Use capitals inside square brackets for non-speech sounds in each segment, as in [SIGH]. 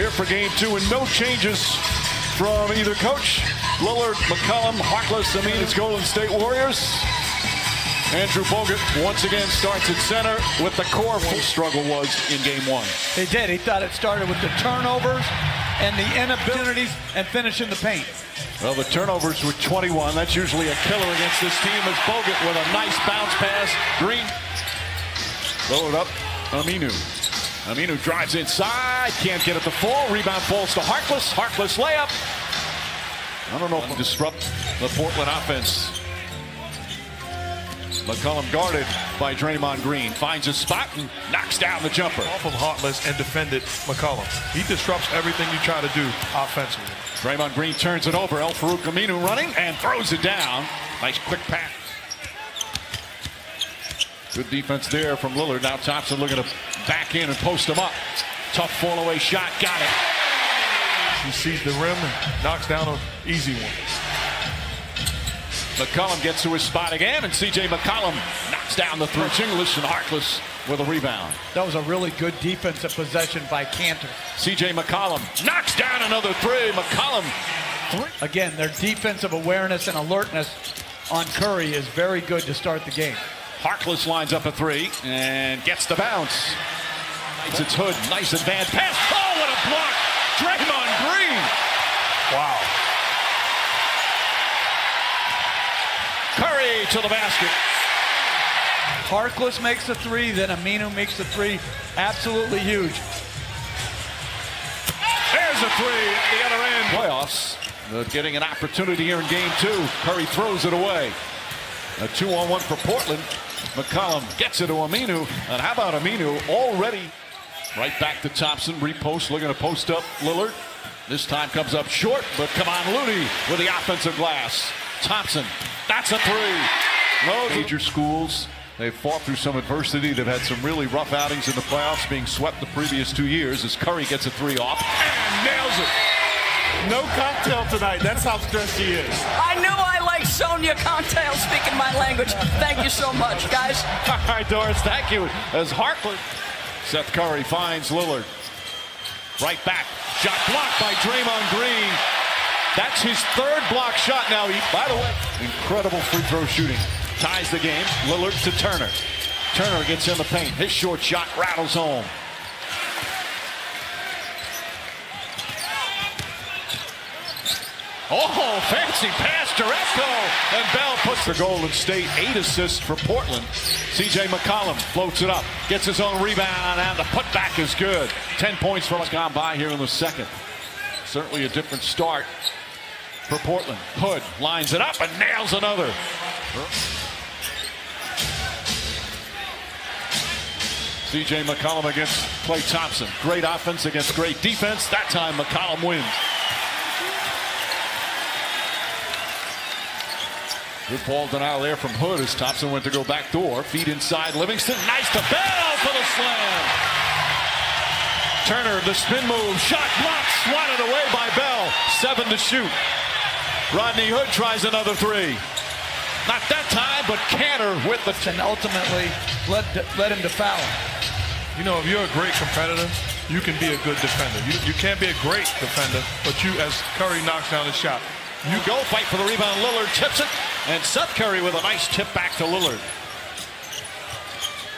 here for game two, and no changes from either coach. Lillard, McCollum, Harkless, I mean, it's Golden State Warriors. Andrew Bogut once again starts at center with the core. Full struggle was in game one. He did. He thought it started with the turnovers and the inabilities and finishing the paint. Well, the turnovers were 21. That's usually a killer against this team as Bogut with a nice bounce pass. Green. Throw it up. Aminu. Aminu drives inside. Can't get it to fall. Rebound falls to Harkless. Harkless layup. I don't know if disrupt the Portland offense. McCollum guarded by Draymond Green. Finds a spot and knocks down the jumper. Off of Harkless and defended McCollum. He disrupts everything you try to do offensively. Draymond Green turns it over. Al-Farouq Aminu running and throws it down. Nice quick pass. Good defense there from Lillard. Now Thompson looking to back in and post him up. Tough fall away shot. Got it. He sees the rim and knocks down an easy one. McCollum gets to his spot again, and C.J. McCollum knocks down the three. Chinglish and Harkless with a rebound. That was a really good defensive possession by Kanter. C.J. McCollum knocks down another three. McCollum. Three. Again, their defensive awareness and alertness on Curry is very good to start the game. Harkless lines up a three and gets the bounce. It's Hood. Nice advance pass. Oh, what a block. Draymond Green. Wow. Curry to the basket. Harkless makes the three, then Aminu makes the three. Absolutely huge. There's a three at the other end. Playoffs. Uh, getting an opportunity here in game two. Curry throws it away. A two on one for Portland. McCollum gets it to Aminu. And how about Aminu already right back to Thompson. Repost, looking to post up Lillard. This time comes up short, but come on, Looney with the offensive glass. Thompson, that's a three. Those major schools, they've fought through some adversity. They've had some really rough outings in the playoffs, being swept the previous two years as Curry gets a three off and nails it. No cocktail tonight. That's how stressed he is. I knew I liked Sonia Cocktail speaking my language. Thank you so much, guys. [LAUGHS] All right, Doris, thank you. As Harkless, Seth Curry finds Lillard. Right back. Shot blocked by Draymond Green. That's his third block shot now. He, by the way, incredible free throw shooting. Ties the game. Lillard to Turner. Turner gets in the paint. His short shot rattles home. Oh, fancy pass to Echo. And Bell puts the Golden State eight assists for Portland. CJ McCollum floats it up, gets his own rebound, and the putback is good. 10 points for what's gone by here in the second. Certainly a different start for Portland. Hood lines it up and nails another. CJ McCollum against Klay Thompson. Great offense against great defense. That time McCollum wins. Good ball denial there from Hood as Thompson went to go back door. Feed inside Livingston. Nice to Bell for the slam. Turner, the spin move. Shot blocked. Swatted away by Bell. Seven to shoot. Rodney Hood tries another three. Not that time, but Kanter with the. And ultimately led, led him to foul. You know, if you're a great competitor, you can be a good defender. You, you can't be a great defender, but you, as Curry knocks down the shot, you go fight for the rebound. Lillard tips it. And Seth Curry with a nice tip back to Lillard.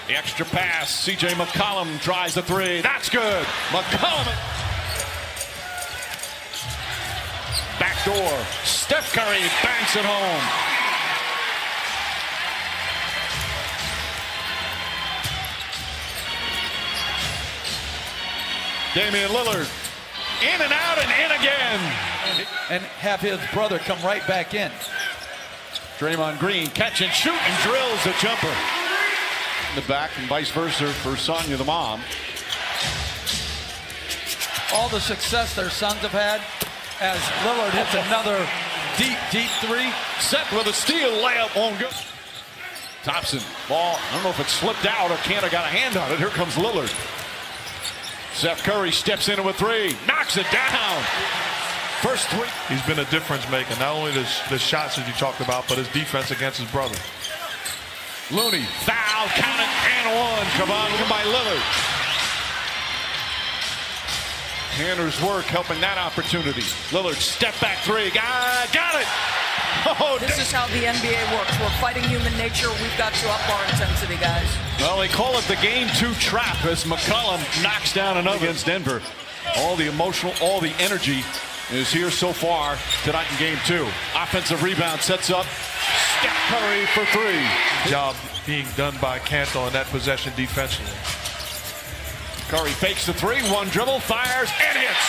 The extra pass. C.J. McCollum tries the three. That's good. McCollum. Back door. Steph Curry banks it home. Damian Lillard. In and out and in again. And have his brother come right back in. Draymond Green catch and shoot and drills a jumper. In the back and vice versa for Sonia the mom. All the success their sons have had as Lillard hits another deep, deep three. Set with a steal layup on go. Thompson, ball, I don't know if it slipped out or Kanter got a hand on it. Here comes Lillard. Seth Curry steps into a three, knocks it down. First three. He's been a difference maker. Not only the, the shots that you talked about, but his defense against his brother. Looney, foul, count it, and one. Come on, come by Lillard. Tanner's work helping that opportunity. Lillard step back three. Got, got it. Oh, This is how the NBA works. We're fighting human nature. We've got to up our intensity, guys. Well, they call it the game two trap as McCollum knocks down another against Denver. All the emotional, all the energy is here so far tonight in game two. Offensive rebound sets up. Steph Curry for three. Job being done by Kanter on that possession defensively. Curry fakes the three, one dribble, fires, and hits.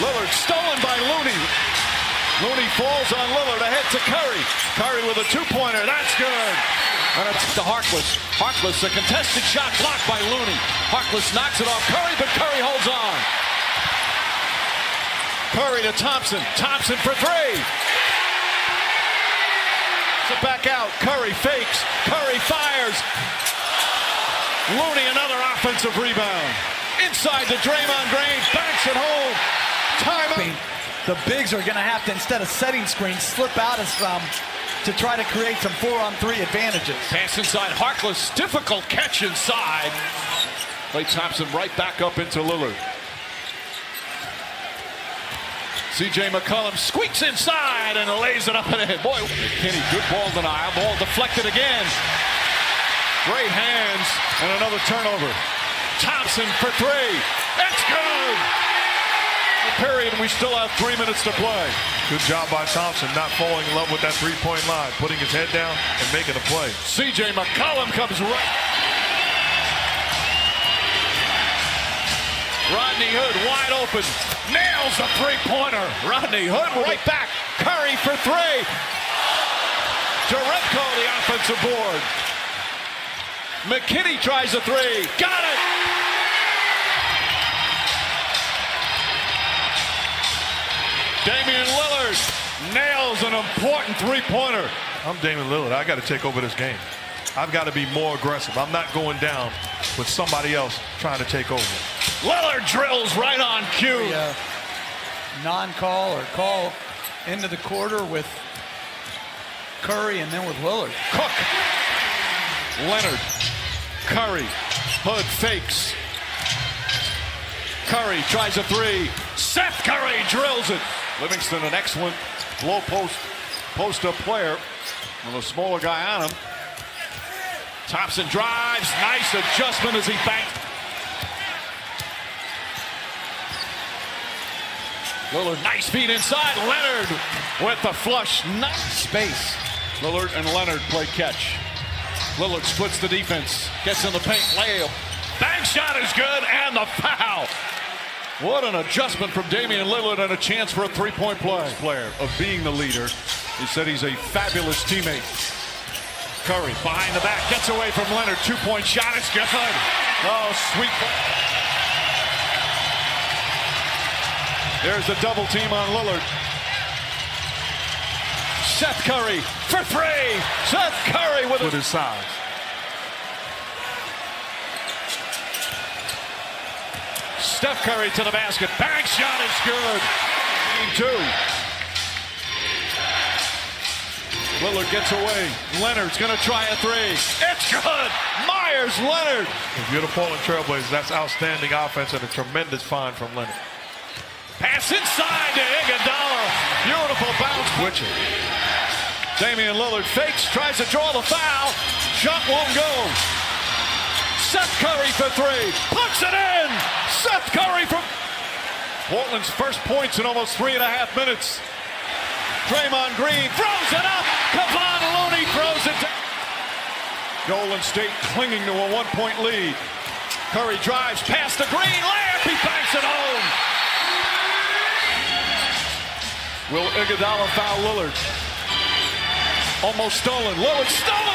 Lillard stolen by Looney. Looney falls on Lillard ahead to Curry. Curry with a two-pointer. That's good. And it's to Harkless. Harkless, a contested shot blocked by Looney. Harkless knocks it off Curry, but Curry holds on. Curry to Thompson. Thompson for three. So back out. Curry fakes. Curry fires. Looney another offensive rebound. Inside to Draymond Green. Banks it home. Time The bigs are going to have to, instead of setting screens, slip out of some um, to try to create some four-on-three advantages. Pass inside. Harkless. Difficult catch inside. Klay Thompson right back up into Lillard. CJ McCollum squeaks inside and lays it up and in. Boy, McKinnie, good ball denial. Ball deflected again. Great hands and another turnover. Thompson for three. That's good. Period. We still have three minutes to play. Good job by Thompson, not falling in love with that three-point line, putting his head down and making a play. CJ McCollum comes right. Rodney Hood wide open. Nails a three-pointer. Rodney Hood right back. Curry for three. Jerebko the offensive board. McKinnie tries a three. Got it. Important three-pointer. I'm Damian Lillard. I got to take over this game. I've got to be more aggressive. I'm not going down with somebody else trying to take over. Lillard drills right on cue. Uh, non-call or call into the quarter with Curry and then with Lillard. Cook. Leonard. Curry. Hood fakes. Curry tries a three. Seth Curry drills it. Livingston, an excellent low post post up player with a smaller guy on him. Thompson drives. Nice adjustment as he banked. Lillard, nice feed inside. Leonard with the flush. Nice space. Lillard and Leonard play catch. Lillard splits the defense. Gets in the paint. Layup. Bank shot is good. And the foul. What an adjustment from Damian Lillard and a chance for a three-point play. Player of being the leader. He said he's a fabulous teammate. Curry behind the back. Gets away from Leonard. Two-point shot. It's good. Oh, sweet. There's a double team on Lillard. Seth Curry for three. Seth Curry with, With his size. Steph Curry to the basket. Bank shot is good. Game two. Lillard gets away. Leonard's going to try a three. It's good. Meyers Leonard. If you're the Portland Trailblazers, that's outstanding offense and a tremendous find from Leonard. Pass inside to Iguodala. Beautiful bounce. Switching. Damian Lillard fakes, tries to draw the foul. Shot won't go. Seth Curry for three. Puts it in. Seth Curry from Portland's first points in almost three and a half minutes. Draymond Green throws it up. Kevon Looney throws it down. Golden State clinging to a one-point lead. Curry drives past the Green layup. He banks it home. Will Iguodala foul Lillard? Almost stolen. Lillard stolen.